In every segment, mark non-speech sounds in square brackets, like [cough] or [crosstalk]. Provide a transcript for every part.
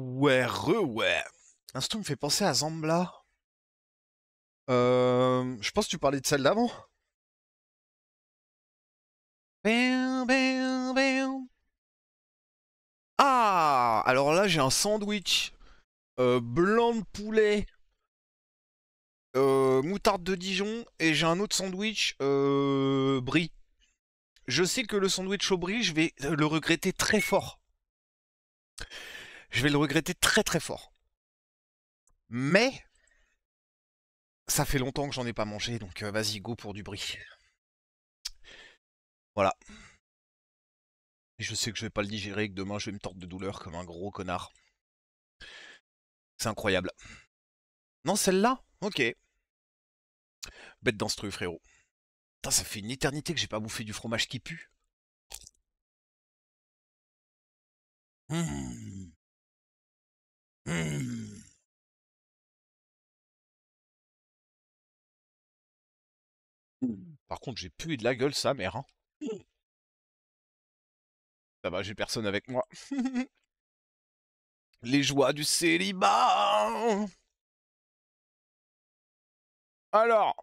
Ouais, re, ouais. L'instru me fait penser à Zambla. Euh, je pense que tu parlais de celle d'avant. Ah, alors là j'ai un sandwich euh, blanc de poulet, euh, moutarde de Dijon et j'ai un autre sandwich brie. Je sais que le sandwich au brie, je vais le regretter très fort. Je vais le regretter très très fort. Mais ça fait longtemps que j'en ai pas mangé, donc euh, vas-y, go pour du brie. Voilà. Et je sais que je vais pas le digérer, que demain je vais me tordre de douleur comme un gros connard. C'est incroyable. Non, celle-là? Ok. Bête d'instru, frérot. Putain, ça fait une éternité que j'ai pas bouffé du fromage qui pue. Mmh. Mmh. Par contre, j'ai pué de la gueule, sa mère. Hein. Ça va, j'ai personne avec moi. [laughs] Les joies du célibat. Alors.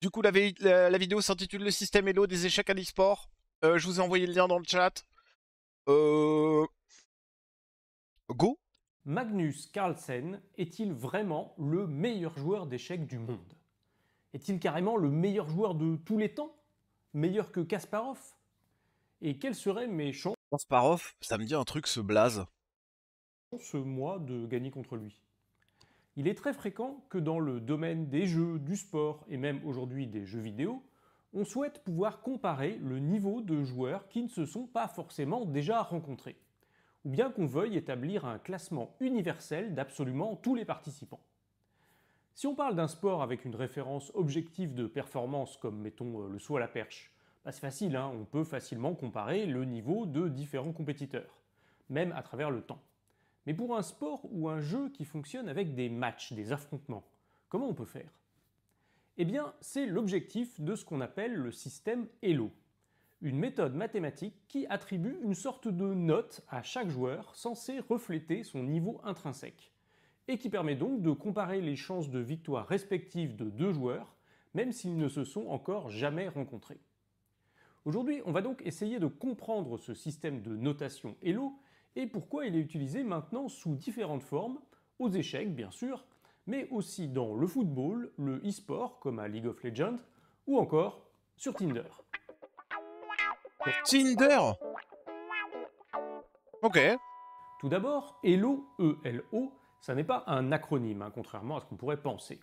Du coup, la, vidéo s'intitule Le système Hello des échecs à l'e-sport. Euh, je vous ai envoyé le lien dans le chat. Euh... Go. Magnus Carlsen est-il vraiment le meilleur joueur d'échecs du monde? Est-il carrément le meilleur joueur de tous les temps? Meilleur que Kasparov? Et quelles seraient mes chances? Kasparov, ça me dit un truc, ce blaze. Ce mois de gagner contre lui. Il est très fréquent que dans le domaine des jeux, du sport et même aujourd'hui des jeux vidéo, on souhaite pouvoir comparer le niveau de joueurs qui ne se sont pas forcément déjà rencontrés ou bien qu'on veuille établir un classement universel d'absolument tous les participants. Si on parle d'un sport avec une référence objective de performance comme mettons euh, le saut à la perche, bah, c'est facile, hein, on peut facilement comparer le niveau de différents compétiteurs, même à travers le temps. Mais pour un sport ou un jeu qui fonctionne avec des matchs, des affrontements, comment on peut faire? Eh bien, c'est l'objectif de ce qu'on appelle le système ELO, une méthode mathématique qui attribue une sorte de note à chaque joueur censé refléter son niveau intrinsèque, et qui permet donc de comparer les chances de victoire respectives de deux joueurs, même s'ils ne se sont encore jamais rencontrés. Aujourd'hui, on va donc essayer de comprendre ce système de notation ELO et pourquoi il est utilisé maintenant sous différentes formes, aux échecs bien sûr, mais aussi dans le football, le e-sport comme à League of Legends, ou encore sur Tinder. Tinder? Ok. Tout d'abord, ELO, E-L-O, ça n'est pas un acronyme, hein, contrairement à ce qu'on pourrait penser.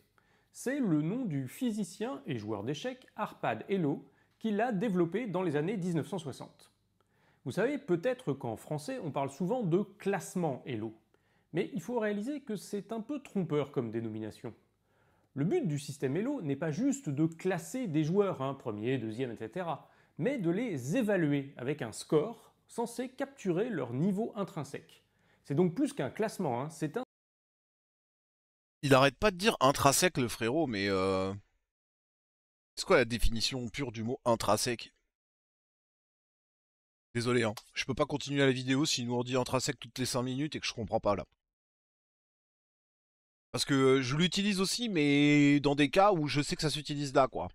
C'est le nom du physicien et joueur d'échecs Arpad Elo qui l'a développé dans les années 1960. Vous savez peut-être qu'en français on parle souvent de classement Elo, mais il faut réaliser que c'est un peu trompeur comme dénomination. Le but du système Elo n'est pas juste de classer des joueurs, hein, premier, deuxième, etc mais de les évaluer avec un score censé capturer leur niveau intrinsèque. C'est donc plus qu'un classement, hein, c'est un... Il arrête pas de dire intrinsèque le frérot, mais euh... C'est quoi la définition pure du mot intrinsèque? Désolé, hein. je peux pas continuer la vidéo s'il nous dit intrinsèque toutes les 5 minutes et que je comprends pas là. Parce que euh, je l'utilise aussi, mais dans des cas où je sais que ça s'utilise là, quoi.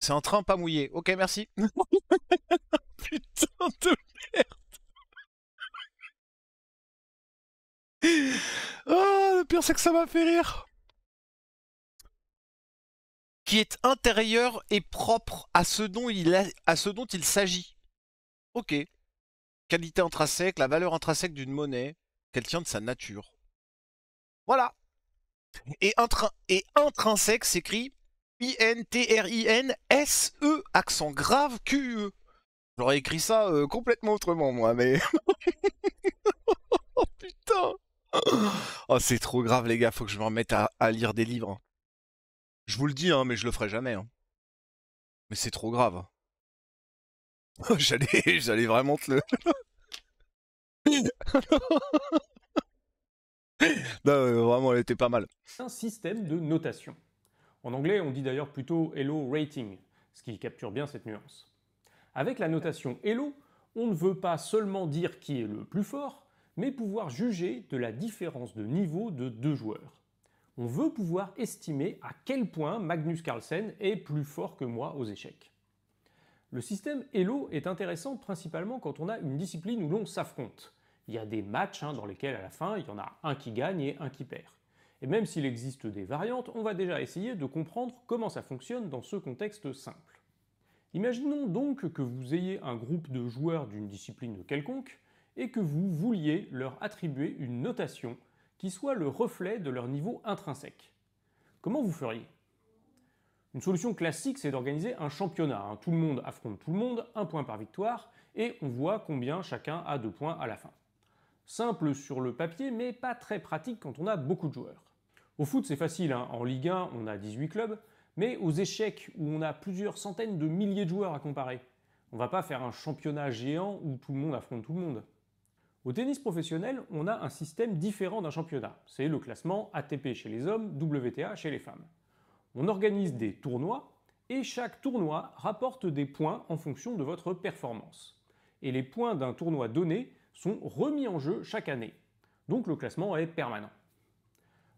C'est un train pas mouillé. Ok, merci. [laughs] Putain de merde. Oh, le pire c'est que ça m'a fait rire. Qui est intérieur et propre à ce dont il, à ce dont il s'agit. Ok. Qualité intrinsèque, la valeur intrinsèque d'une monnaie, qu'elle tient de sa nature. Voilà. Et, et intrinsèque s'écrit I-N-T-R-I-N-S-E, accent grave Q-E. J'aurais écrit ça euh, complètement autrement, moi, mais... oh [laughs] putain Oh, c'est trop grave, les gars, faut que je me remette à, lire des livres. Je vous le dis, hein, mais je le ferai jamais. Hein. Mais c'est trop grave. [laughs] j'allais, j'allais vraiment te le... [laughs] [laughs] non, vraiment, elle était pas mal. Un système de notation. En anglais, on dit d'ailleurs plutôt Elo Rating, ce qui capture bien cette nuance. Avec la notation Elo, on ne veut pas seulement dire qui est le plus fort, mais pouvoir juger de la différence de niveau de deux joueurs. On veut pouvoir estimer à quel point Magnus Carlsen est plus fort que moi aux échecs. Le système Elo est intéressant principalement quand on a une discipline où l'on s'affronte. Il y a des matchs hein, dans lesquels à la fin il y en a un qui gagne et un qui perd. Et même s'il existe des variantes, on va déjà essayer de comprendre comment ça fonctionne dans ce contexte simple. Imaginons donc que vous ayez un groupe de joueurs d'une discipline quelconque et que vous vouliez leur attribuer une notation qui soit le reflet de leur niveau intrinsèque. Comment vous feriez? Une solution classique, c'est d'organiser un championnat. Hein. Tout le monde affronte tout le monde, un point par victoire, et on voit combien chacun a de points à la fin. Simple sur le papier, mais pas très pratique quand on a beaucoup de joueurs. Au foot, c'est facile. Hein. En Ligue 1, on a 18 clubs. Mais aux échecs, où on a plusieurs centaines de milliers de joueurs à comparer, on va pas faire un championnat géant où tout le monde affronte tout le monde. Au tennis professionnel, on a un système différent d'un championnat. C'est le classement ATP chez les hommes, WTA chez les femmes. On organise des tournois et chaque tournoi rapporte des points en fonction de votre performance. Et les points d'un tournoi donné sont remis en jeu chaque année. Donc le classement est permanent.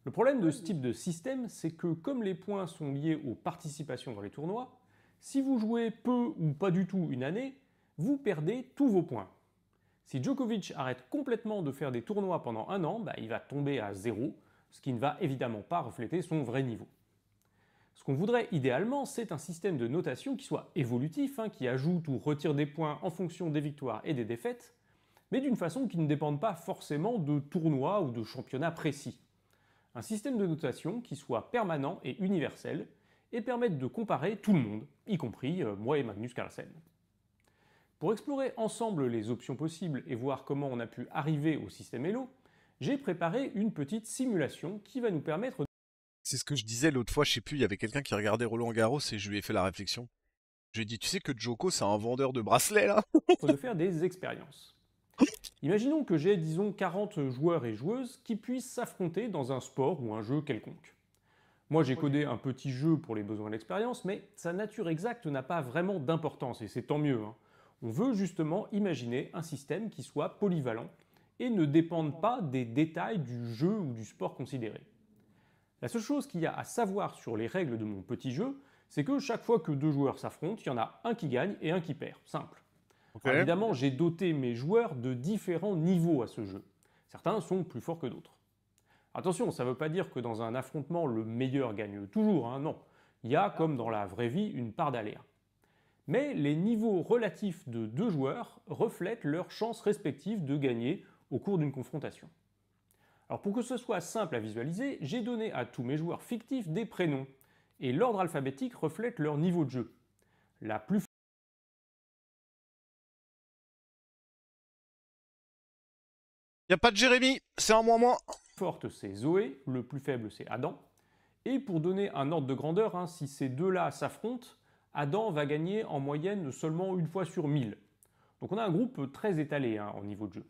Le problème de ce type de système, c'est que comme les points sont liés aux participations dans les tournois, si vous jouez peu ou pas du tout une année, vous perdez tous vos points. Si Djokovic arrête complètement de faire des tournois pendant un an, bah, il va tomber à zéro, ce qui ne va évidemment pas refléter son vrai niveau. Ce qu'on voudrait idéalement, c'est un système de notation qui soit évolutif, hein, qui ajoute ou retire des points en fonction des victoires et des défaites, mais d'une façon qui ne dépende pas forcément de tournois ou de championnats précis un système de notation qui soit permanent et universel et permette de comparer tout le monde, y compris euh, moi et Magnus Carlsen. Pour explorer ensemble les options possibles et voir comment on a pu arriver au système Elo, j'ai préparé une petite simulation qui va nous permettre C'est ce que je disais l'autre fois, je sais plus, il y avait quelqu'un qui regardait Roland Garros et je lui ai fait la réflexion. Je lui ai dit, tu sais que Joko c'est un vendeur de bracelets là? de faire des expériences. Imaginons que j'ai, disons, 40 joueurs et joueuses qui puissent s'affronter dans un sport ou un jeu quelconque. Moi, j'ai codé un petit jeu pour les besoins de l'expérience, mais sa nature exacte n'a pas vraiment d'importance, et c'est tant mieux. Hein. On veut justement imaginer un système qui soit polyvalent et ne dépende pas des détails du jeu ou du sport considéré. La seule chose qu'il y a à savoir sur les règles de mon petit jeu, c'est que chaque fois que deux joueurs s'affrontent, il y en a un qui gagne et un qui perd. Simple évidemment, j'ai doté mes joueurs de différents niveaux à ce jeu. Certains sont plus forts que d'autres. Attention, ça ne veut pas dire que dans un affrontement, le meilleur gagne toujours, hein, non. Il y a, comme dans la vraie vie, une part d'aléa. Mais les niveaux relatifs de deux joueurs reflètent leurs chances respectives de gagner au cours d'une confrontation. Alors pour que ce soit simple à visualiser, j'ai donné à tous mes joueurs fictifs des prénoms, et l'ordre alphabétique reflète leur niveau de jeu. La plus Y a pas de Jérémy, c'est un moins moins. Forte, c'est Zoé, le plus faible, c'est Adam. Et pour donner un ordre de grandeur, hein, si ces deux-là s'affrontent, Adam va gagner en moyenne seulement une fois sur 1000. Donc on a un groupe très étalé hein, en niveau de jeu.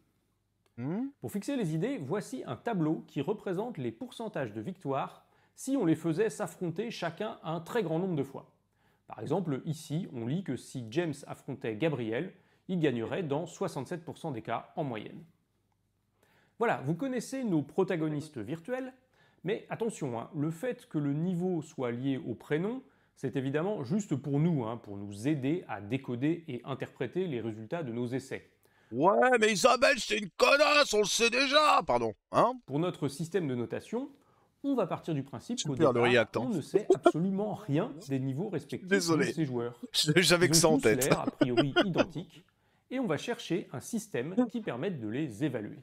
Hmm. Pour fixer les idées, voici un tableau qui représente les pourcentages de victoires si on les faisait s'affronter chacun un très grand nombre de fois. Par exemple, ici, on lit que si James affrontait Gabriel, il gagnerait dans 67% des cas en moyenne. Voilà, vous connaissez nos protagonistes virtuels, mais attention, hein, le fait que le niveau soit lié au prénom, c'est évidemment juste pour nous, hein, pour nous aider à décoder et interpréter les résultats de nos essais. Ouais, mais Isabelle, c'est une connasse, on le sait déjà, pardon. Hein? Pour notre système de notation, on va partir du principe qu'au départ, on ne sait absolument rien des niveaux respectifs de ces joueurs. J'avais que ça en tête. a priori identiques, et on va chercher un système qui permette de les évaluer.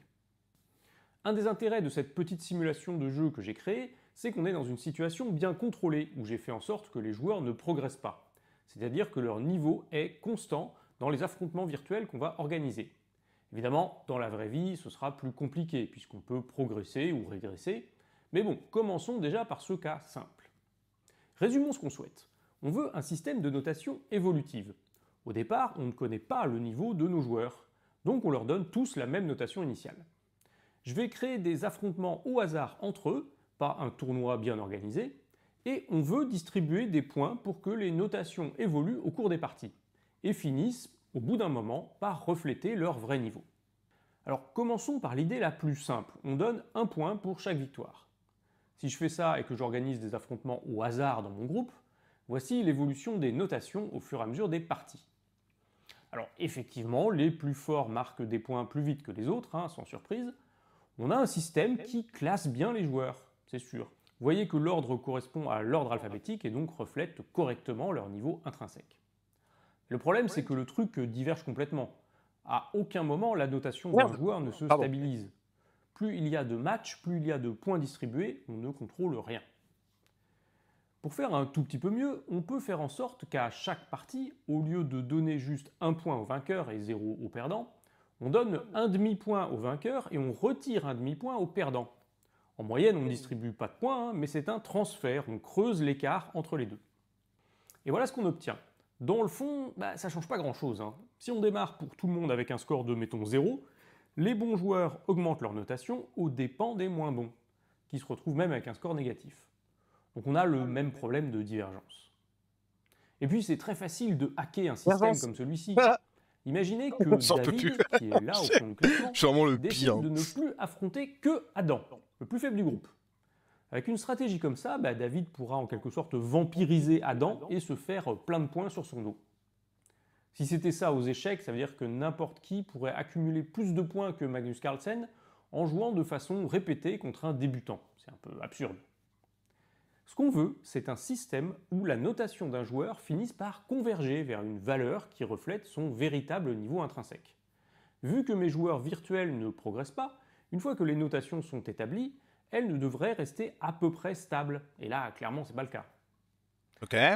Un des intérêts de cette petite simulation de jeu que j'ai créée, c'est qu'on est dans une situation bien contrôlée, où j'ai fait en sorte que les joueurs ne progressent pas. C'est-à-dire que leur niveau est constant dans les affrontements virtuels qu'on va organiser. Évidemment, dans la vraie vie, ce sera plus compliqué, puisqu'on peut progresser ou régresser. Mais bon, commençons déjà par ce cas simple. Résumons ce qu'on souhaite. On veut un système de notation évolutive. Au départ, on ne connaît pas le niveau de nos joueurs, donc on leur donne tous la même notation initiale je vais créer des affrontements au hasard entre eux, pas un tournoi bien organisé, et on veut distribuer des points pour que les notations évoluent au cours des parties, et finissent au bout d'un moment, par refléter leur vrai niveau. Alors commençons par l'idée la plus simple. On donne un point pour chaque victoire. Si je fais ça et que j'organise des affrontements au hasard dans mon groupe, voici l'évolution des notations au fur et à mesure des parties. Alors effectivement, les plus forts marquent des points plus vite que les autres, hein, sans surprise. On a un système qui classe bien les joueurs, c'est sûr. Vous voyez que l'ordre correspond à l'ordre alphabétique et donc reflète correctement leur niveau intrinsèque. Le problème, c'est que le truc diverge complètement. À aucun moment, la notation d'un joueur ne se stabilise. Plus il y a de matchs, plus il y a de points distribués, on ne contrôle rien. Pour faire un tout petit peu mieux, on peut faire en sorte qu'à chaque partie, au lieu de donner juste un point au vainqueur et zéro au perdant, on donne un demi-point au vainqueur et on retire un demi-point au perdant. En moyenne, on ne distribue pas de points, hein, mais c'est un transfert, on creuse l'écart entre les deux. Et voilà ce qu'on obtient. Dans le fond, bah, ça ne change pas grand-chose. Hein. Si on démarre pour tout le monde avec un score de, mettons, 0, les bons joueurs augmentent leur notation aux dépens des moins bons, qui se retrouvent même avec un score négatif. Donc on a le même problème de divergence. Et puis c'est très facile de hacker un système comme celui-ci. Imaginez que David, qui est là au [laughs] fond du classement, le décide de ne plus affronter que Adam, le plus faible du groupe. Avec une stratégie comme ça, bah, David pourra en quelque sorte vampiriser Adam et se faire plein de points sur son dos. Si c'était ça aux échecs, ça veut dire que n'importe qui pourrait accumuler plus de points que Magnus Carlsen en jouant de façon répétée contre un débutant. C'est un peu absurde. Ce qu'on veut, c'est un système où la notation d'un joueur finisse par converger vers une valeur qui reflète son véritable niveau intrinsèque. Vu que mes joueurs virtuels ne progressent pas, une fois que les notations sont établies, elles ne devraient rester à peu près stables. Et là, clairement, c'est pas le cas.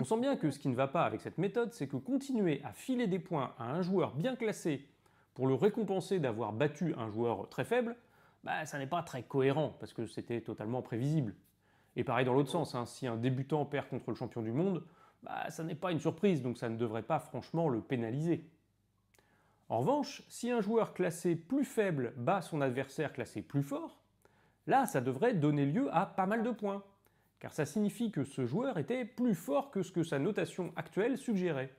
On sent bien que ce qui ne va pas avec cette méthode, c'est que continuer à filer des points à un joueur bien classé pour le récompenser d'avoir battu un joueur très faible, bah, ça n'est pas très cohérent, parce que c'était totalement prévisible. Et pareil dans l'autre sens, hein, si un débutant perd contre le champion du monde, bah, ça n'est pas une surprise, donc ça ne devrait pas franchement le pénaliser. En revanche, si un joueur classé plus faible bat son adversaire classé plus fort, là ça devrait donner lieu à pas mal de points, car ça signifie que ce joueur était plus fort que ce que sa notation actuelle suggérait,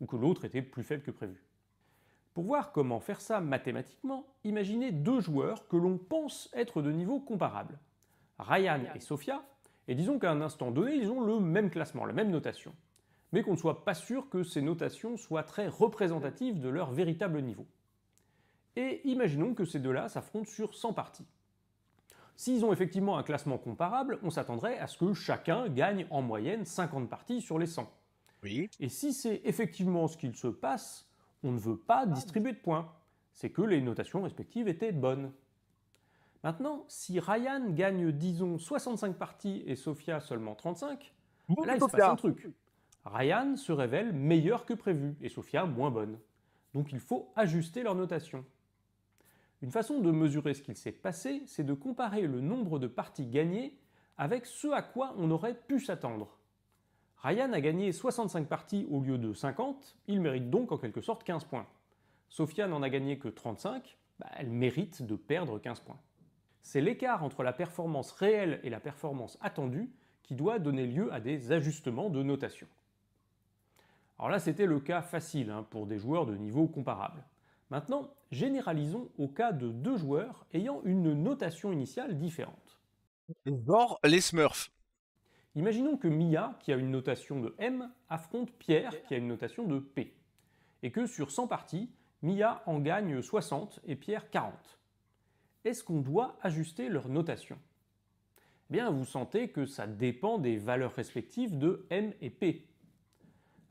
ou que l'autre était plus faible que prévu. Pour voir comment faire ça mathématiquement, imaginez deux joueurs que l'on pense être de niveau comparable. Ryan et Sophia et disons qu'à un instant donné, ils ont le même classement, la même notation. Mais qu'on ne soit pas sûr que ces notations soient très représentatives de leur véritable niveau. Et imaginons que ces deux-là s'affrontent sur 100 parties. S'ils ont effectivement un classement comparable, on s'attendrait à ce que chacun gagne en moyenne 50 parties sur les 100. Oui. Et si c'est effectivement ce qu'il se passe, on ne veut pas distribuer de points. C'est que les notations respectives étaient bonnes. Maintenant, si Ryan gagne, disons, 65 parties et Sophia seulement 35, là, il se passe un truc. Ryan se révèle meilleur que prévu et Sophia moins bonne. Donc il faut ajuster leur notation. Une façon de mesurer ce qu'il s'est passé, c'est de comparer le nombre de parties gagnées avec ce à quoi on aurait pu s'attendre. Ryan a gagné 65 parties au lieu de 50, il mérite donc en quelque sorte 15 points. Sophia n'en a gagné que 35, bah, elle mérite de perdre 15 points. C'est l'écart entre la performance réelle et la performance attendue qui doit donner lieu à des ajustements de notation. Alors là, c'était le cas facile hein, pour des joueurs de niveau comparable. Maintenant, généralisons au cas de deux joueurs ayant une notation initiale différente. Genre les Smurfs. Imaginons que Mia, qui a une notation de M, affronte Pierre, qui a une notation de P. Et que sur 100 parties, Mia en gagne 60 et Pierre 40 est-ce qu'on doit ajuster leur notation? Eh Bien, vous sentez que ça dépend des valeurs respectives de M et P.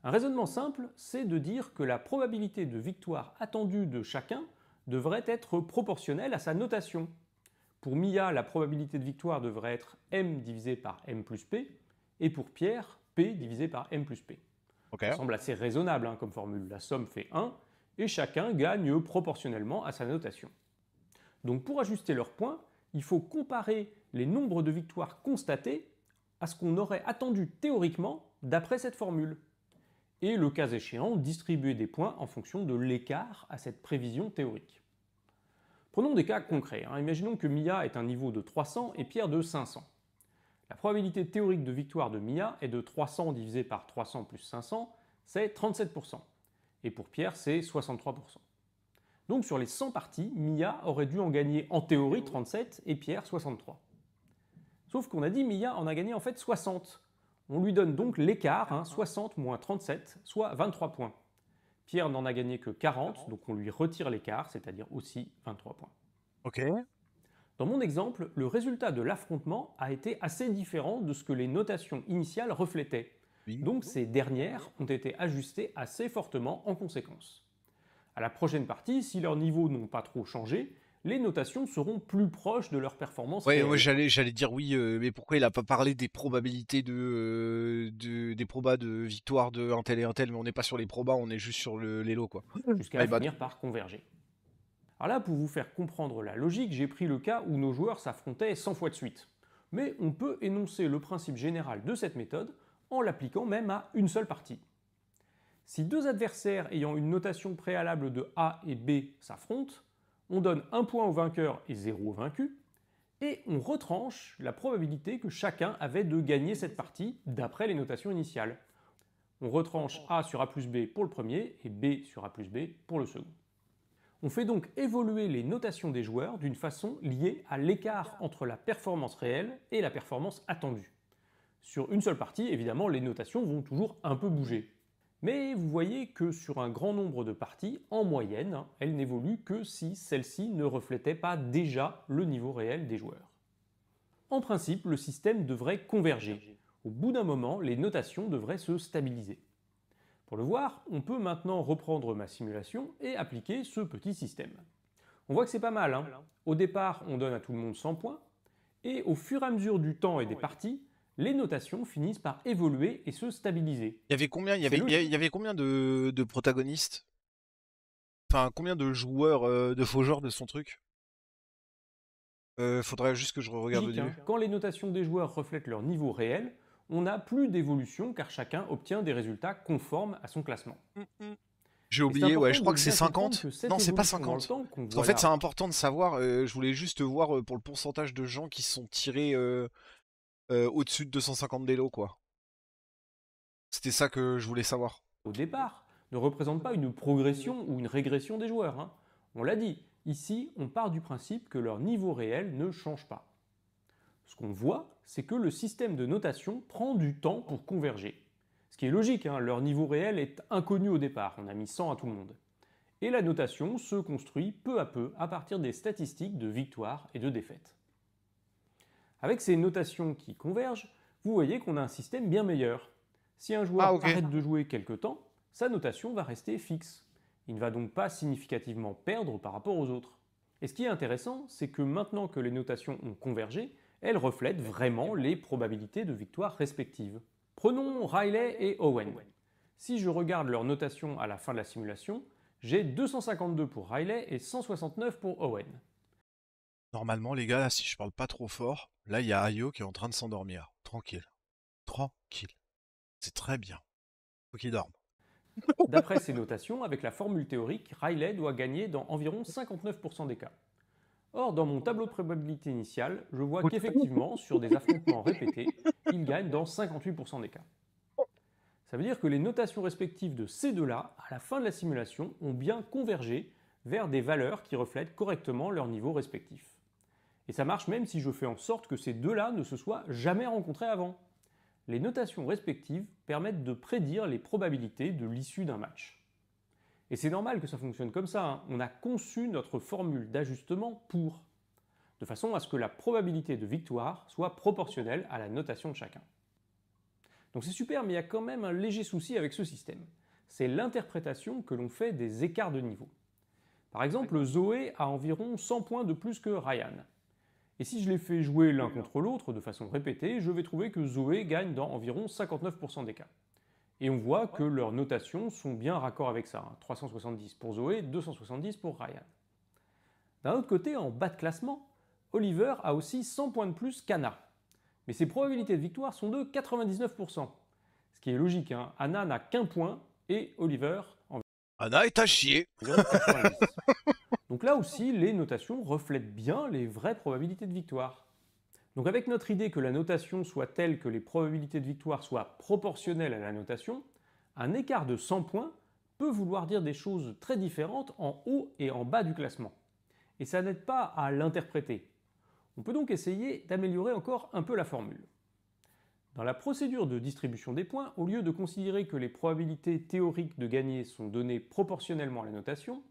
Un raisonnement simple, c'est de dire que la probabilité de victoire attendue de chacun devrait être proportionnelle à sa notation. Pour Mia, la probabilité de victoire devrait être M divisé par M plus P, et pour Pierre, P divisé par M plus P. Ça semble assez raisonnable hein, comme formule. La somme fait 1, et chacun gagne proportionnellement à sa notation. Donc pour ajuster leurs points, il faut comparer les nombres de victoires constatées à ce qu'on aurait attendu théoriquement d'après cette formule. Et le cas échéant, distribuer des points en fonction de l'écart à cette prévision théorique. Prenons des cas concrets. Hein. Imaginons que Mia est un niveau de 300 et Pierre de 500. La probabilité théorique de victoire de Mia est de 300 divisé par 300 plus 500, c'est 37%. et pour Pierre c'est 63%. Donc sur les 100 parties, Mia aurait dû en gagner en théorie 37 et Pierre 63. Sauf qu'on a dit Mia en a gagné en fait 60. On lui donne donc l'écart, 60 hein, moins 37, soit 23 points. Pierre n'en a gagné que 40, donc on lui retire l'écart, c'est-à-dire aussi 23 points. Ok. Dans mon exemple, le résultat de l'affrontement a été assez différent de ce que les notations initiales reflétaient. Donc ces dernières ont été ajustées assez fortement en conséquence. À la prochaine partie, si leurs niveaux n'ont pas trop changé, les notations seront plus proches de leur performance. Ouais, ouais j'allais, j'allais dire oui, euh, mais pourquoi il n'a pas parlé des probabilités de, euh, des probas de victoire de un tel et un tel, mais on n'est pas sur les probas, on est juste sur le, les lots, quoi. [laughs] Jusqu'à finir par converger. Alors là, pour vous faire comprendre la logique, j'ai pris le cas où nos joueurs s'affrontaient 100 fois de suite. Mais on peut énoncer le principe général de cette méthode en l'appliquant même à une seule partie. Si deux adversaires ayant une notation préalable de A et B s'affrontent, on donne un point au vainqueur et zéro au vaincu, et on retranche la probabilité que chacun avait de gagner cette partie d'après les notations initiales. On retranche A sur A plus B pour le premier et B sur A plus B pour le second. On fait donc évoluer les notations des joueurs d'une façon liée à l'écart entre la performance réelle et la performance attendue. Sur une seule partie, évidemment, les notations vont toujours un peu bouger. Mais vous voyez que sur un grand nombre de parties, en moyenne, elles n'évoluent que si celles-ci ne reflétaient pas déjà le niveau réel des joueurs. En principe, le système devrait converger. Au bout d'un moment, les notations devraient se stabiliser. Pour le voir, on peut maintenant reprendre ma simulation et appliquer ce petit système. On voit que c'est pas mal. Hein. Au départ, on donne à tout le monde 100 points, et au fur et à mesure du temps et des parties, les notations finissent par évoluer et se stabiliser. Il y avait combien, il y avait, il y avait combien de, protagonistes? Enfin, combien de joueurs, euh, de faux joueurs de son truc? Euh, Faudrait juste que je regarde le hein. Quand les notations des joueurs reflètent leur niveau réel, on n'a plus d'évolution car chacun obtient des résultats conformes à son classement. Mm, mm. J'ai oublié, ouais, je crois que c'est 50. non, c'est pas 50. en fait, c'est important de savoir, euh, je voulais juste voir pour le pourcentage de gens qui sont tirés au-dessus de 250 d'élo, quoi. C'était ça que je voulais savoir. Au départ, ne représente pas une progression ou une régression des joueurs. Hein. On l'a dit, ici, on part du principe que leur niveau réel ne change pas. Ce qu'on voit, c'est que le système de notation prend du temps pour converger. Ce qui est logique, hein, leur niveau réel est inconnu au départ, on a mis 100 à tout le monde. Et la notation se construit peu à peu à partir des statistiques de victoire et de défaite. Avec ces notations qui convergent, vous voyez qu'on a un système bien meilleur. Si un joueur ah, arrête de jouer quelque temps, sa notation va rester fixe. Il ne va donc pas significativement perdre par rapport aux autres. Et ce qui est intéressant, c'est que maintenant que les notations ont convergé, elles reflètent vraiment les probabilités de victoire respectives. Prenons Riley et Owen. Si je regarde leur notation à la fin de la simulation, j'ai 252 pour Riley et 169 pour Owen. Normalement, les gars, si je parle pas trop fort, là, il y a Ayo qui est en train de s'endormir. Tranquille. Tranquille. C'est très bien. Faut qu'il dorme. [laughs] D'après ces notations, avec la formule théorique, Riley doit gagner dans environ 59% des cas. Or, dans mon tableau de probabilité initiale, je vois qu'effectivement, [laughs] sur des affrontements répétés, il gagne dans 58% des cas. Ça veut dire que les notations respectives de ces deux-là, à la fin de la simulation, ont bien convergé vers des valeurs qui reflètent correctement leur niveau respectif. Et ça marche même si je fais en sorte que ces deux-là ne se soient jamais rencontrés avant. Les notations respectives permettent de prédire les probabilités de l'issue d'un match. Et c'est normal que ça fonctionne comme ça, hein. on a conçu notre formule d'ajustement pour, de façon à ce que la probabilité de victoire soit proportionnelle à la notation de chacun. Donc c'est super, mais il y a quand même un léger souci avec ce système. C'est l'interprétation que l'on fait des écarts de niveau. Par exemple, Zoé a environ 100 points de plus que Ryan. Et si je les fais jouer l'un contre l'autre de façon répétée, je vais trouver que Zoé gagne dans environ 59% des cas. Et on voit que leurs notations sont bien raccord avec ça. 370 hein. pour Zoé, 270 pour Ryan. D'un autre côté, en bas de classement, Oliver a aussi 100 points de plus qu'Anna. Mais ses probabilités de victoire sont de 99%. Ce qui est logique, hein. Anna n'a qu'un point et Oliver en Anna est à chier. [laughs] Donc là aussi, les notations reflètent bien les vraies probabilités de victoire. Donc avec notre idée que la notation soit telle que les probabilités de victoire soient proportionnelles à la notation, un écart de 100 points peut vouloir dire des choses très différentes en haut et en bas du classement. Et ça n'aide pas à l'interpréter. On peut donc essayer d'améliorer encore un peu la formule. Dans la procédure de distribution des points, au lieu de considérer que les probabilités théoriques de gagner sont données proportionnellement à la notation,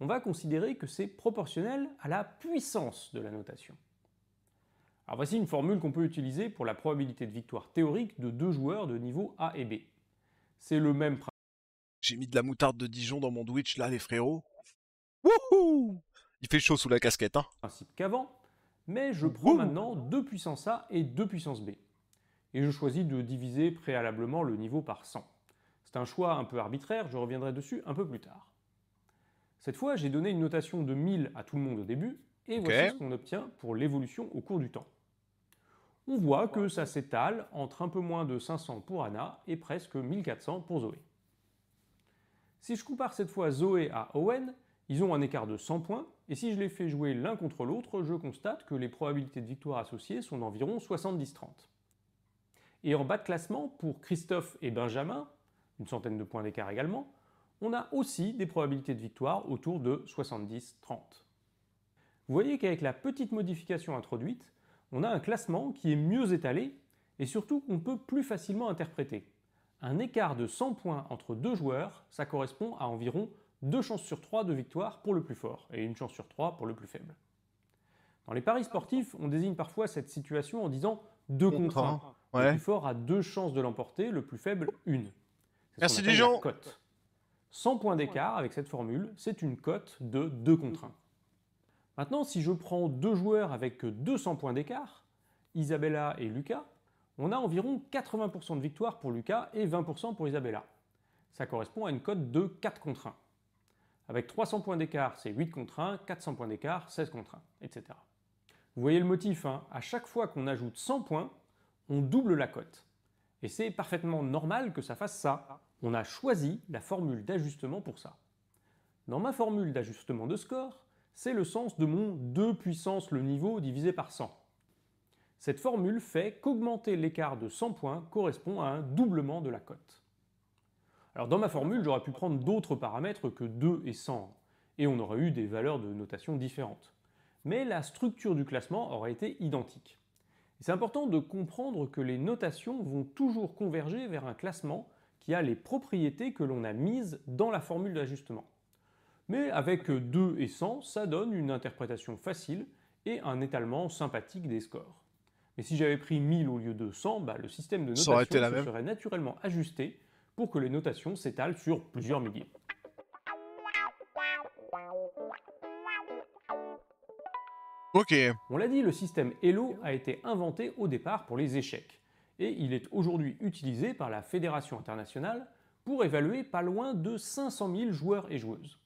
on va considérer que c'est proportionnel à la puissance de la notation. Alors voici une formule qu'on peut utiliser pour la probabilité de victoire théorique de deux joueurs de niveau A et B. C'est le même principe. J'ai mis de la moutarde de Dijon dans mon Twitch là, les frérots. Wouhou Il fait chaud sous la casquette, hein. Principe qu'avant, mais je prends maintenant 2 puissance A et 2 puissance B. Et je choisis de diviser préalablement le niveau par 100. C'est un choix un peu arbitraire, je reviendrai dessus un peu plus tard. Cette fois, j'ai donné une notation de 1000 à tout le monde au début, et voici ce qu'on obtient pour l'évolution au cours du temps. On voit que ça s'étale entre un peu moins de 500 pour Anna et presque 1400 pour Zoé. Si je compare cette fois Zoé à Owen, ils ont un écart de 100 points, et si je les fais jouer l'un contre l'autre, je constate que les probabilités de victoire associées sont d'environ 70-30. Et en bas de classement, pour Christophe et Benjamin, une centaine de points d'écart également, on a aussi des probabilités de victoire autour de 70-30. Vous voyez qu'avec la petite modification introduite, on a un classement qui est mieux étalé et surtout qu'on peut plus facilement interpréter. Un écart de 100 points entre deux joueurs, ça correspond à environ 2 chances sur 3 de victoire pour le plus fort et une chance sur 3 pour le plus faible. Dans les paris sportifs, on désigne parfois cette situation en disant 2 contre 1. Le plus fort a 2 chances de l'emporter, le plus faible une. Merci des gens. Cote. 100 points d'écart avec cette formule, c'est une cote de 2 contre 1. Maintenant, si je prends deux joueurs avec 200 points d'écart, Isabella et Lucas, on a environ 80% de victoire pour Lucas et 20% pour Isabella. Ça correspond à une cote de 4 contre 1. Avec 300 points d'écart, c'est 8 contre 1, 400 points d'écart, 16 contre 1, etc. Vous voyez le motif, hein à chaque fois qu'on ajoute 100 points, on double la cote. Et c'est parfaitement normal que ça fasse ça. On a choisi la formule d'ajustement pour ça. Dans ma formule d'ajustement de score, c'est le sens de mon 2 puissance le niveau divisé par 100. Cette formule fait qu'augmenter l'écart de 100 points correspond à un doublement de la cote. Alors dans ma formule, j'aurais pu prendre d'autres paramètres que 2 et 100, et on aurait eu des valeurs de notation différentes. Mais la structure du classement aurait été identique. C'est important de comprendre que les notations vont toujours converger vers un classement qui a les propriétés que l'on a mises dans la formule d'ajustement. Mais avec 2 et 100, ça donne une interprétation facile et un étalement sympathique des scores. Mais si j'avais pris 1000 au lieu de 100, bah, le système de notation serait naturellement ajusté pour que les notations s'étalent sur plusieurs milliers. Ok. On l'a dit, le système Elo a été inventé au départ pour les échecs, et il est aujourd'hui utilisé par la Fédération internationale pour évaluer pas loin de 500 000 joueurs et joueuses.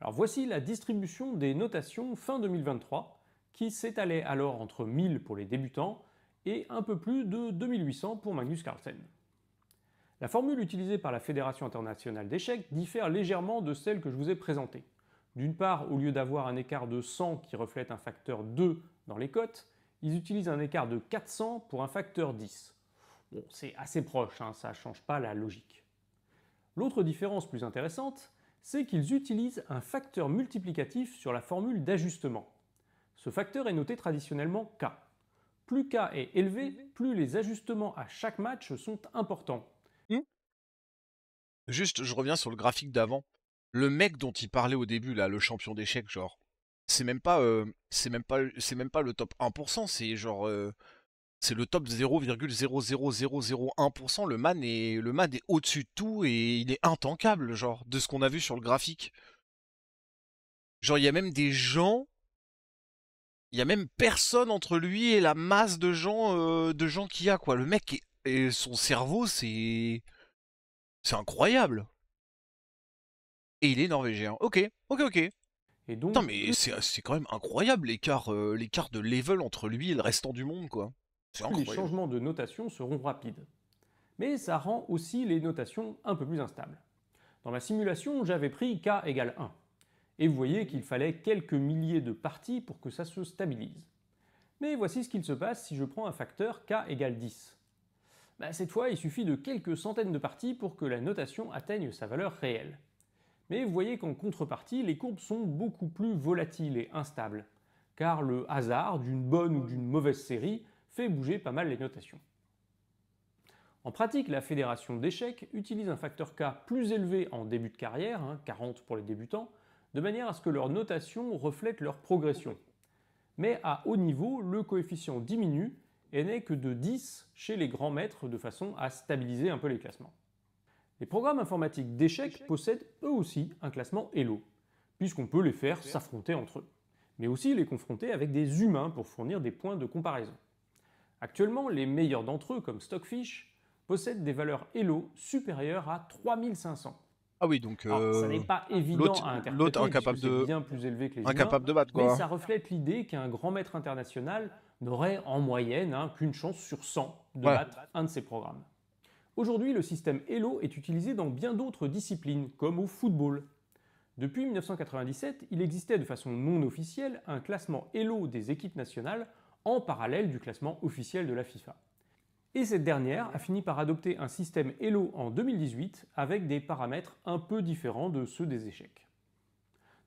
Alors voici la distribution des notations fin 2023, qui s'étalait alors entre 1000 pour les débutants et un peu plus de 2800 pour Magnus Carlsen. La formule utilisée par la Fédération internationale d'échecs diffère légèrement de celle que je vous ai présentée. D'une part, au lieu d'avoir un écart de 100 qui reflète un facteur 2 dans les cotes, ils utilisent un écart de 400 pour un facteur 10. Bon, c'est assez proche, hein, ça ne change pas la logique. L'autre différence plus intéressante, c'est qu'ils utilisent un facteur multiplicatif sur la formule d'ajustement. Ce facteur est noté traditionnellement K. Plus K est élevé, plus les ajustements à chaque match sont importants. Hmm. Juste, je reviens sur le graphique d'avant. Le mec dont il parlait au début, là, le champion d'échecs, genre, c'est même pas, euh, même le top 1%, c'est genre, euh, c'est le top 0,00001%. Le man est, le man est au-dessus de tout et il est intankable, genre, de ce qu'on a vu sur le graphique. Genre, il y a même des gens. Il y a même personne entre lui et la masse de gens, euh, de gens qu'il y a, quoi. Le mec et son cerveau, c'est. C'est incroyable. Et il est norvégien. Ok, ok, ok. Et donc, non mais c'est quand même incroyable l'écart euh, l'écart de level entre lui et le restant du monde quoi les changements de notation seront rapides. Mais ça rend aussi les notations un peu plus instables. Dans ma simulation, j'avais pris k égale 1. Et vous voyez qu'il fallait quelques milliers de parties pour que ça se stabilise. Mais voici ce qu'il se passe si je prends un facteur k égale 10. Bah, cette fois, il suffit de quelques centaines de parties pour que la notation atteigne sa valeur réelle. Mais vous voyez qu'en contrepartie, les courbes sont beaucoup plus volatiles et instables, car le hasard d'une bonne ou d'une mauvaise série bouger pas mal les notations. En pratique, la fédération d'échecs utilise un facteur K plus élevé en début de carrière, 40 hein, pour les débutants, de manière à ce que leur notation reflète leur progression. Mais à haut niveau, le coefficient diminue et n'est que de 10 chez les grands maîtres de façon à stabiliser un peu les classements. Les programmes informatiques d'échecs possèdent eux aussi un classement Elo, puisqu'on peut les faire s'affronter entre eux, mais aussi les confronter avec des humains pour fournir des points de comparaison. Actuellement, les meilleurs d'entre eux, comme Stockfish, possèdent des valeurs Elo supérieures à 3500. Ah oui, donc ça n'est pas évident à interpréter, l'autre incapable de bien plus élevé que les incapable de battre quoi. Mais ça reflète l'idée qu'un grand maître international n'aurait en moyenne hein, qu'une chance sur 100 de battre un de ses programmes. Aujourd'hui, le système Elo est utilisé dans bien d'autres disciplines, comme au football. Depuis 1997, il existait de façon non officielle un classement Elo des équipes nationales en parallèle du classement officiel de la FIFA. Et cette dernière a fini par adopter un système Elo en 2018 avec des paramètres un peu différents de ceux des échecs.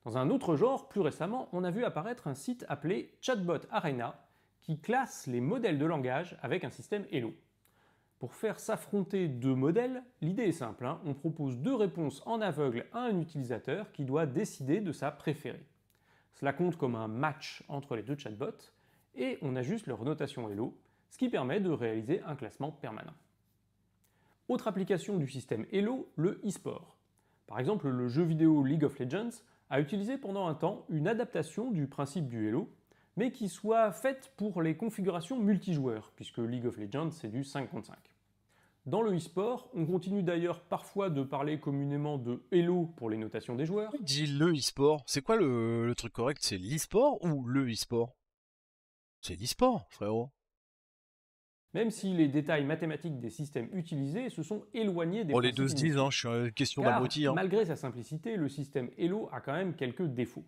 Dans un autre genre, plus récemment, on a vu apparaître un site appelé Chatbot Arena qui classe les modèles de langage avec un système Elo. Pour faire s'affronter deux modèles, l'idée est simple, hein. on propose deux réponses en aveugle à un utilisateur qui doit décider de sa préférée. Cela compte comme un match entre les deux chatbots et on ajuste leur notation Elo, ce qui permet de réaliser un classement permanent. Autre application du système Elo, le e-sport. Par exemple, le jeu vidéo League of Legends a utilisé pendant un temps une adaptation du principe du Elo, mais qui soit faite pour les configurations multijoueurs, puisque League of Legends c'est du 5 contre 5. Dans le e-sport, on continue d'ailleurs parfois de parler communément de Elo pour les notations des joueurs. Dis le e-sport. C'est quoi le, truc correct? C'est l'e-sport ou le e-sport? C'est l'e-sport, frérot. Même si les détails mathématiques des systèmes utilisés se sont éloignés des. Oh, les deux se disent, hein, je suis en question d'abruti. Hein. Malgré sa simplicité, le système Elo a quand même quelques défauts.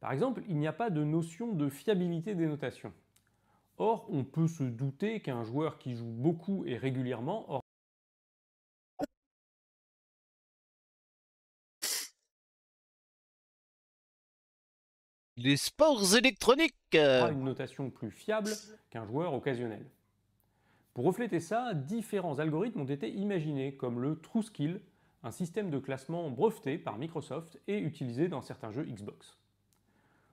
Par exemple, il n'y a pas de notion de fiabilité des notations. Or, on peut se douter qu'un joueur qui joue beaucoup et régulièrement Les sports électroniques une notation plus fiable qu'un joueur occasionnel. Pour refléter ça, différents algorithmes ont été imaginés, comme le TrueSkill, un système de classement breveté par Microsoft et utilisé dans certains jeux Xbox.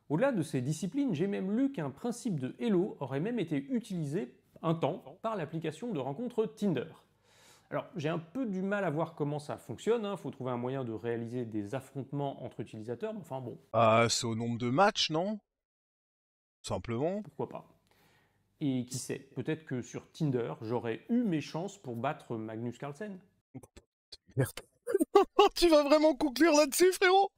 Au-delà de ces disciplines, j'ai même lu qu'un principe de Hello aurait même été utilisé un temps par l'application de rencontre Tinder. Alors j'ai un peu du mal à voir comment ça fonctionne, il hein. faut trouver un moyen de réaliser des affrontements entre utilisateurs, mais enfin bon. Ah, c'est au nombre de matchs, non? Simplement. Pourquoi pas Et qui sait, peut-être que sur Tinder, j'aurais eu mes chances pour battre Magnus Carlsen. [laughs] tu vas vraiment conclure là-dessus, frérot?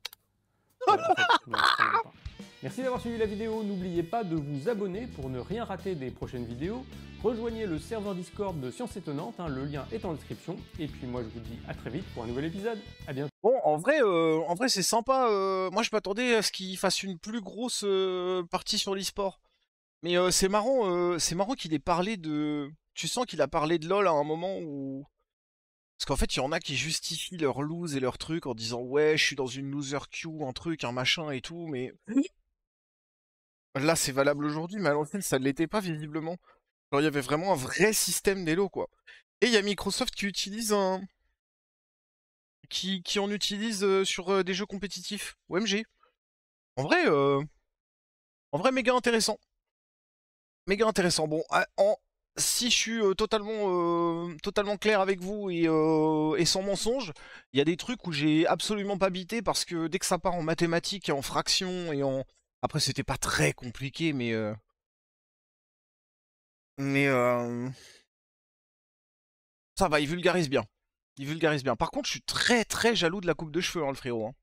Merci d'avoir suivi la vidéo, n'oubliez pas de vous abonner pour ne rien rater des prochaines vidéos. Rejoignez le serveur Discord de Science Étonnante, hein, le lien est en description. Et puis moi je vous dis à très vite pour un nouvel épisode. À bientôt. Bon, en vrai, euh, en vrai c'est sympa. Euh, moi je m'attendais à ce qu'il fasse une plus grosse euh, partie sur l'e-sport. Mais c'est marrant, c'est marrant qu'il ait parlé de. Tu sens qu'il a parlé de LoL à un moment où. Parce qu'en fait, il y en a qui justifient leur lose et leur truc en disant ouais, je suis dans une loser queue, un truc, un machin et tout, mais Là, c'est valable aujourd'hui, mais à l'ancienne, ça ne l'était pas visiblement. Alors, il y avait vraiment un vrai système d'Elo, quoi. Et il y a Microsoft qui utilise un... Qui, qui en utilise euh, sur euh, des jeux compétitifs. OMG. En vrai, euh... en vrai, méga intéressant. Méga intéressant. Bon, en... si je suis euh, totalement, totalement clair avec vous et, et sans mensonge, il y a des trucs où j'ai absolument pas bité parce que dès que ça part en mathématiques et en fractions et en, après, c'était pas très compliqué, mais... Mais... Euh... Ça va, il vulgarise bien. Il vulgarise bien. Par contre, je suis très très jaloux de la coupe de cheveux, hein, le frérot. Hein.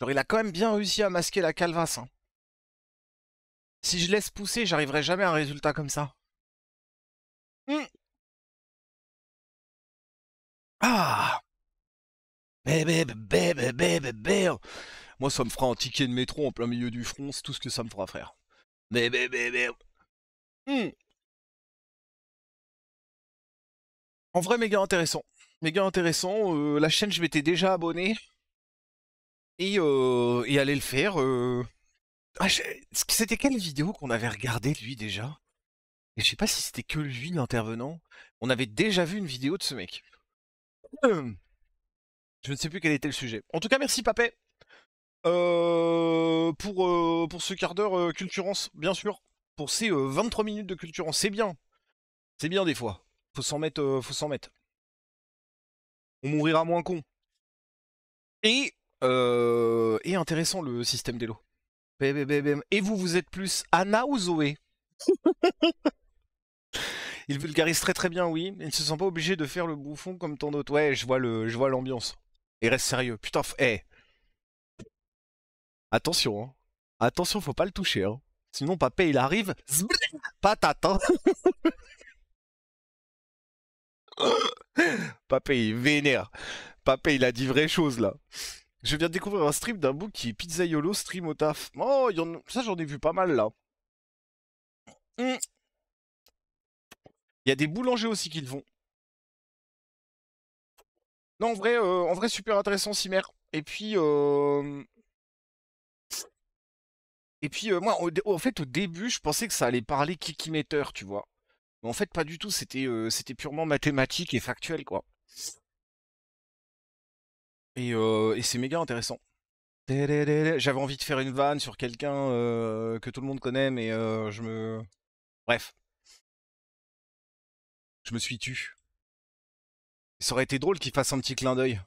Genre, il a quand même bien réussi à masquer la calvasse. Hein. Si je laisse pousser, j'arriverai jamais à un résultat comme ça. Mmh. Ah Bébé, bébé, bébé, bébé moi, ça me fera un ticket de métro en plein milieu du front, c'est tout ce que ça me fera faire. Mais, mais, mais, En vrai, méga intéressant. Méga intéressant. Euh, la chaîne, je m'étais déjà abonné. et, euh, et le faire. euh. Ah, c'était quelle vidéo qu'on avait regardé lui déjà? Et je sais pas si c'était que lui l'intervenant. On avait déjà vu une vidéo de ce mec. [clears throat] Je ne sais plus quel était le sujet. En tout cas, merci Papet. Euh, pour, euh, pour ce quart d'heure culturance, bien sûr. Pour ces euh, 23 minutes de culturance, c'est bien. C'est bien des fois. Faut s'en mettre, euh, faut s'en mettre. On mourira moins con. Et, euh, et intéressant le système d'élo. Et vous, vous êtes plus Anna ou Zoé? [laughs] Il vulgarise très très bien, oui. Il ne se sent pas obligé de faire le bouffon comme tant d'autres. Ouais, je vois le, je vois l'ambiance. Et reste sérieux. Putain, eh. Attention, hein. Attention, faut pas le toucher, hein. Sinon, Papé, il arrive. Patate, hein. [laughs] [laughs] Papé, il vénère. Papé, il a dit vraie chose, là. Je viens de découvrir un stream d'un book qui est Pizzaiolo stream au taf. Oh, ça, j'en ai vu pas mal, là. Il y a des boulangers aussi qui le font. Non, en vrai, euh, vrai super intéressant, Cimer. Et puis, euh, et puis euh, moi, au, en fait, au début, je pensais que ça allait parler Kikimeter, tu vois. En fait, pas du tout. C'était, euh, c'était purement mathématique et factuel, quoi. Et, euh, et c'est méga intéressant. J'avais envie de faire une vanne sur quelqu'un euh, que tout le monde connaît, mais euh, je me, bref, je me suis tu. Ça aurait été drôle qu'il fasse un petit clin d'œil.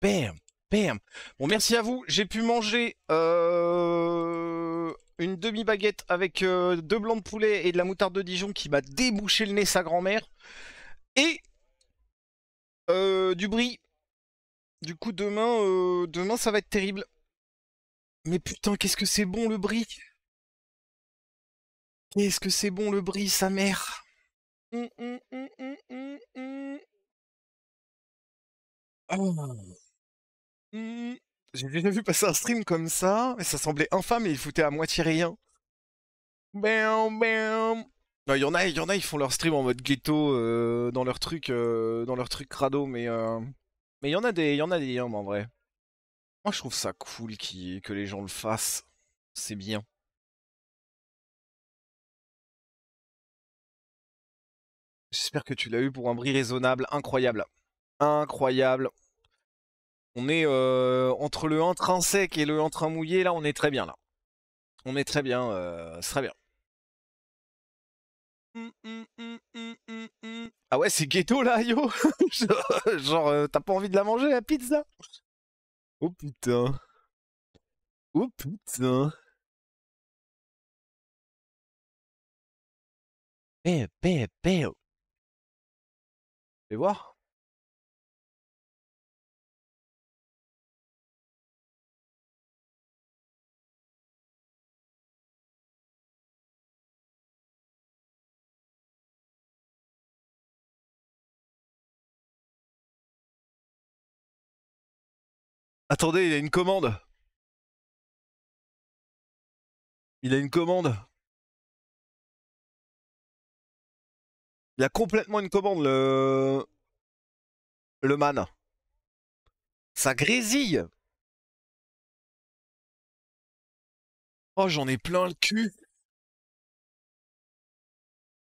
Bam, bam. Bon, merci à vous. J'ai pu manger euh, une demi-baguette avec euh, deux blancs de poulet et de la moutarde de Dijon qui m'a débouché le nez sa grand-mère. Et euh, du brie. Du coup, demain, euh, demain, ça va être terrible. Mais putain, qu'est-ce que c'est bon le brie. Qu'est-ce que c'est bon le brie, sa mère. Oh. Hum. J'ai déjà vu passer un stream comme ça, mais ça semblait infâme et il foutait à moitié rien. Bam, bam. Non, Il y en a, il y en a, ils font leur stream en mode ghetto euh, dans leur truc, euh, dans leur truc crado, mais euh, mais il y en a des, il y en a des yams en vrai. Moi, je trouve ça cool qui, que les gens le fassent. C'est bien. J'espère que tu l'as eu pour un bris raisonnable, incroyable, incroyable. On est euh, entre le intrinsèque et le entrain mouillé, là, on est très bien là. On est très bien, euh, c'est très bien. Hum, hum, hum. Ah ouais, c'est ghetto là, yo [laughs] Genre, euh, t'as pas envie de la manger, la pizza? Oh putain. Oh putain. Eh, eh, eh. Fais voir. Attendez, il a une commande. Il a une commande. Il a complètement une commande, le... Le man. Ça grésille. Oh, j'en ai plein le cul.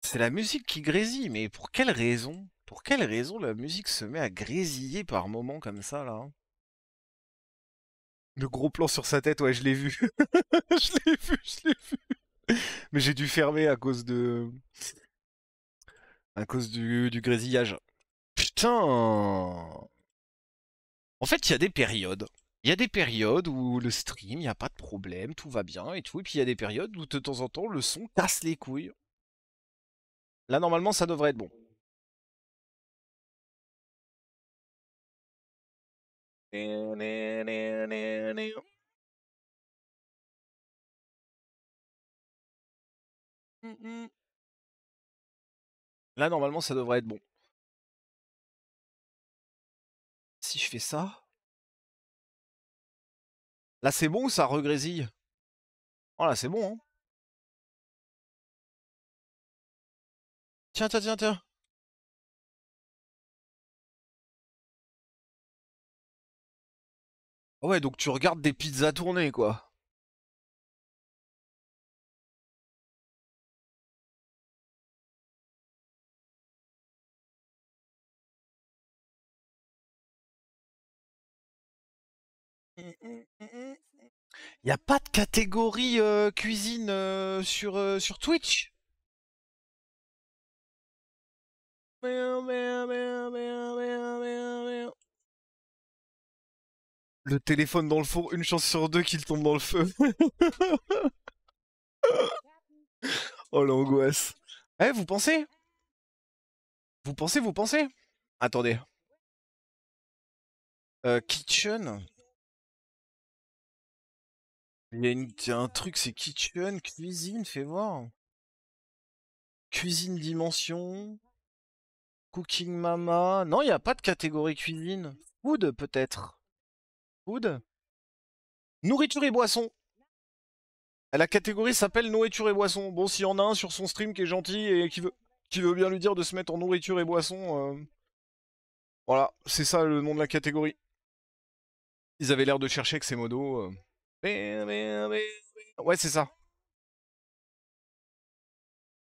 C'est la musique qui grésille, mais pour quelle raison? Pour quelle raison la musique se met à grésiller par moments comme ça, là? Le gros plan sur sa tête, ouais, je l'ai vu. [laughs] Je l'ai vu, je l'ai vu. Mais j'ai dû fermer à cause de... À cause du, grésillage. Putain! En fait, il y a des périodes. Il y a des périodes où le stream, il n'y a pas de problème, tout va bien et tout. Et puis il y a des périodes où de temps en temps, le son casse les couilles. Là, normalement, ça devrait être bon. Là, normalement, ça devrait être bon. Si je fais ça... Là, c'est bon ou ça regrésille? Oh là, c'est bon, hein? Tiens, tiens, tiens, tiens. Ouais, donc tu regardes des pizzas tourner, quoi. Y a pas de catégorie euh, cuisine euh, sur, euh, sur Twitch? Le téléphone dans le four, une chance sur deux qu'il tombe dans le feu. [laughs] oh l'angoisse. Eh, vous pensez? Vous pensez, vous pensez? Attendez. Euh, kitchen? Il y a, un truc, c'est kitchen, cuisine, fais voir. Cuisine dimension. Cooking mama. Non, il n'y a pas de catégorie cuisine. Food, peut-être. Nourriture et boisson. La catégorie s'appelle nourriture et boisson. Bon, s'il y en a un sur son stream qui est gentil et qui veut, qui bien lui dire de se mettre en nourriture et boisson, euh, voilà, c'est ça le nom de la catégorie. Ils avaient l'air de chercher que ces modos. euh. Ouais, c'est ça.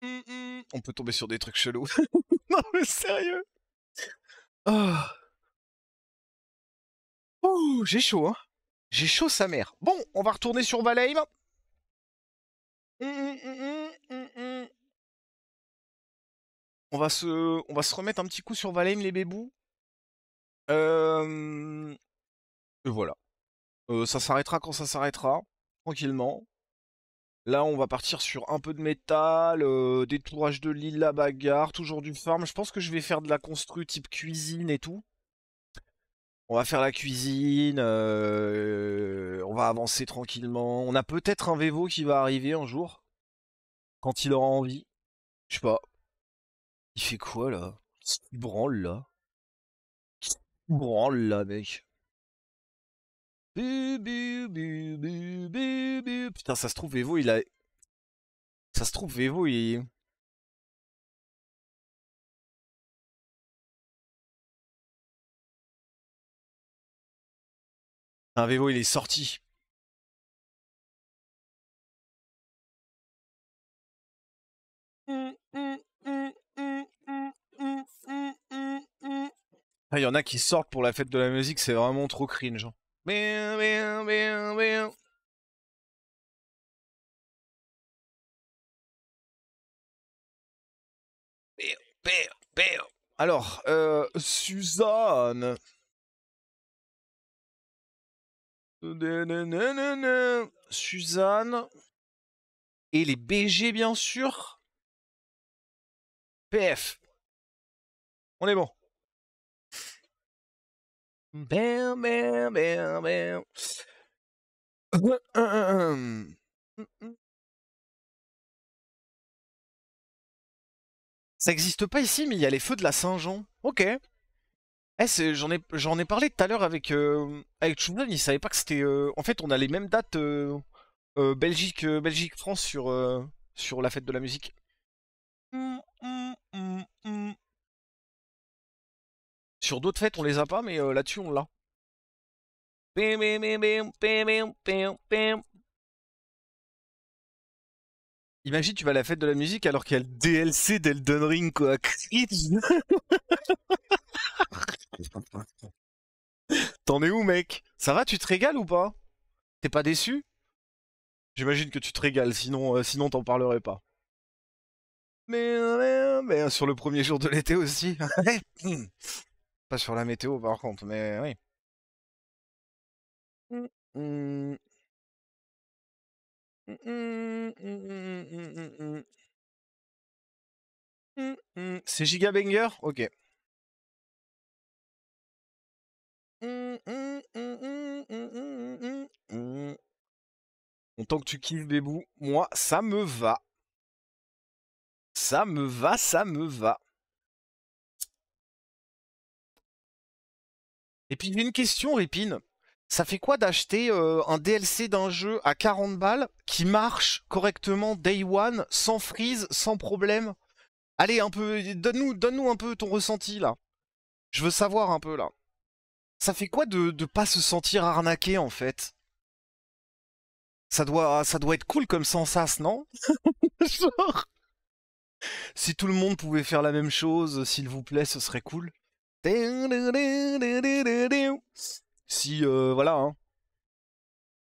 Hum, hum. On peut tomber sur des trucs chelous. [laughs] non, mais sérieux. Ah. J'ai chaud, hein. J'ai chaud sa mère. Bon, on va retourner sur Valheim. Hum, hum, hum. On va se, on va se remettre un petit coup sur Valheim, les bébous. Euh... Et voilà. Euh, ça s'arrêtera quand ça s'arrêtera, tranquillement. Là, on va partir sur un peu de métal, euh, détourage de l'île, la bagarre, toujours du farm. Je pense que je vais faire de la constru type cuisine et tout. On va faire la cuisine, euh, on va avancer tranquillement. On a peut-être un Vevo qui va arriver un jour, quand il aura envie. Je sais pas. Il fait quoi là? Il branle là. Il branle là, mec. Putain, ça se trouve, Vevo, il a... Ça se trouve, Vevo, il... Un il est sorti. Ah, il y en a qui sortent pour la fête de la musique, c'est vraiment trop cringe. hein. Alors, euh, Suzanne. Suzanne. Et les BG, bien sûr. PF. On est bon. Ça existe pas ici, mais il y a les feux de la Saint-Jean. Ok. Eh, j'en ai, parlé tout à l'heure avec, euh, Chouman, il savait pas que c'était... euh, En fait, on a les mêmes dates euh, euh, Belgique, euh, Belgique, France sur, la fête de la musique. Sur d'autres fêtes, on les a pas, mais là-dessus, on l'a. Imagine, tu vas à la fête de la musique alors qu'il y a le DLC d'Elden Ring, quoi. [laughs] T'en es où, mec? Ça va, tu te régales ou pas? T'es pas déçu? J'imagine que tu te régales, sinon, euh, sinon t'en parlerais pas. Mais, mais, sur le premier jour de l'été aussi. [laughs] pas sur la météo par contre, mais oui. Mm, mm. Mm, mm. C'est Giga Banger Ok. Mm, mm, mm, mm, mm, mm, mm, mm. Bon, tant que tu kiffes Bébou, moi ça me va. Ça me va, ça me va. Et puis j'ai une question, Ripine. Ça fait quoi d'acheter euh, un DLC d'un jeu à 40 balles qui marche correctement day one, sans freeze, sans problème? Allez, un peu, donne-nous donne un peu ton ressenti là. Je veux savoir un peu là. Ça fait quoi de, de pas se sentir arnaqué en fait? Ça doit, ça doit être cool comme sensas, non? [laughs] Genre... Si tout le monde pouvait faire la même chose, s'il vous plaît, ce serait cool. Si, euh, voilà, hein.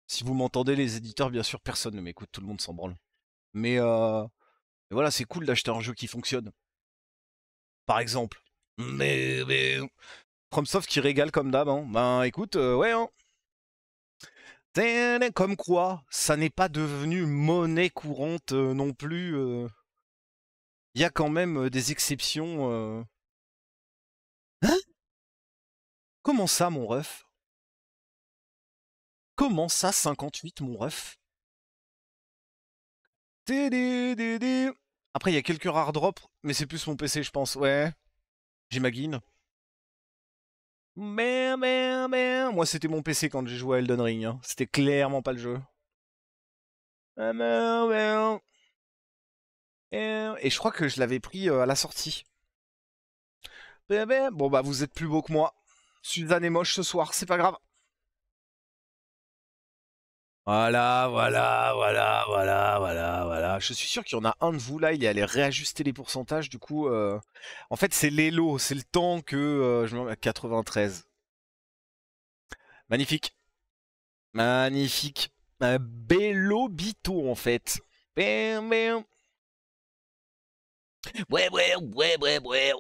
Si vous m'entendez, les éditeurs, bien sûr, personne ne m'écoute, tout le monde s'en branle. Mais, euh, mais voilà, c'est cool d'acheter un jeu qui fonctionne. Par exemple. Mais, mais... FromSoft qui régale comme d'hab, hein. Ben écoute, euh, ouais, hein. Comme quoi, ça n'est pas devenu monnaie courante euh, non plus. Il y a quand même des exceptions. Hein? Comment ça, mon ref? Comment ça, 58, mon ref? Après, il y a quelques rares drops, mais c'est plus mon PC, je pense. Ouais. J'imagine. Moi, c'était mon PC quand j'ai joué à Elden Ring. hein. C'était clairement pas le jeu. Ah. Et je crois que je l'avais pris euh, à la sortie. Bon, bah, vous êtes plus beau que moi. Suzanne est moche ce soir, c'est pas grave. Voilà, voilà, voilà, voilà, voilà, voilà. Je suis sûr qu'il y en a un de vous là, il est allé réajuster les pourcentages. Du coup, euh, en fait, c'est l'élo, c'est le temps que euh, je me 93. Magnifique, magnifique. Un bello bito en fait. Bam, bam. Ouais, ouais, ouais, ouais, ouais.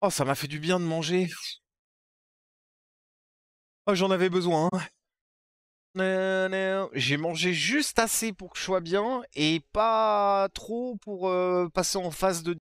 Oh, ça m'a fait du bien de manger. Oh, j'en avais besoin. hein. J'ai mangé juste assez pour que je sois bien et pas trop pour euh, passer en phase de